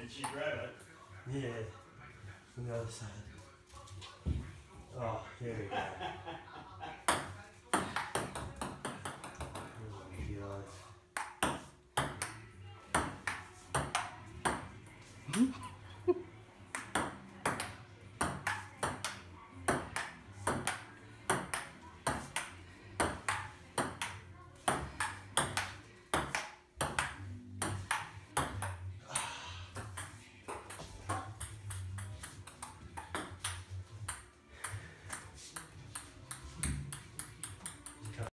did she grab it? Yeah. From the other side. Oh, here we go. Oh my god.